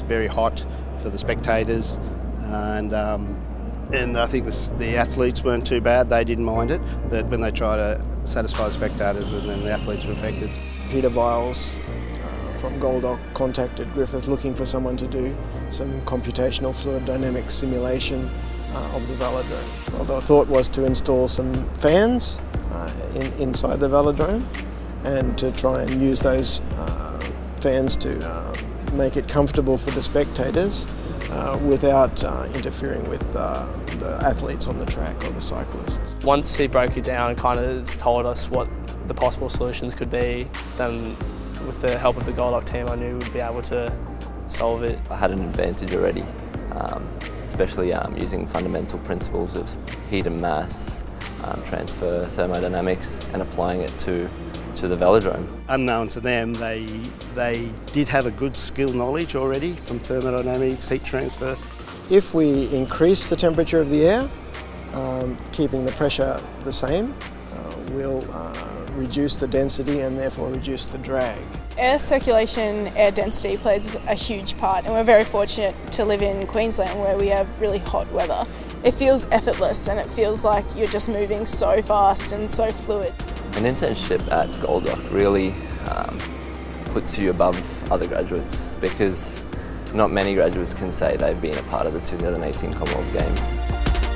was very hot for the spectators, and um, and I think the, the, athletes weren't too bad. They didn't mind it, but when they try to satisfy the spectators, and then the athletes were affected. Peter Viles uh, from GOLDOC contacted Griffith looking for someone to do some computational fluid dynamics simulation uh, of the velodrome. Well, the thought was to install some fans uh, in, inside the velodrome and to try and use those uh, fans to uh, make it comfortable for the spectators uh, without uh, interfering with uh, the athletes on the track or the cyclists. Once he broke it down and kind of told us what the possible solutions could be, then with the help of the GOLDOC team I knew we'd be able to solve it. I had an advantage already, um, especially um, using fundamental principles of heat and mass, um, transfer thermodynamics and applying it to to the velodrome. Unknown to them, they, they did have a good skill knowledge already from thermodynamics, heat transfer. If we increase the temperature of the air, um, keeping the pressure the same, uh, will uh, reduce the density and therefore reduce the drag. Air circulation, air density plays a huge part and we're very fortunate to live in Queensland where we have really hot weather. It feels effortless and it feels like you're just moving so fast and so fluid. An internship at GOLDOC really um, puts you above other graduates because not many graduates can say they've been a part of the 2018 Commonwealth Games.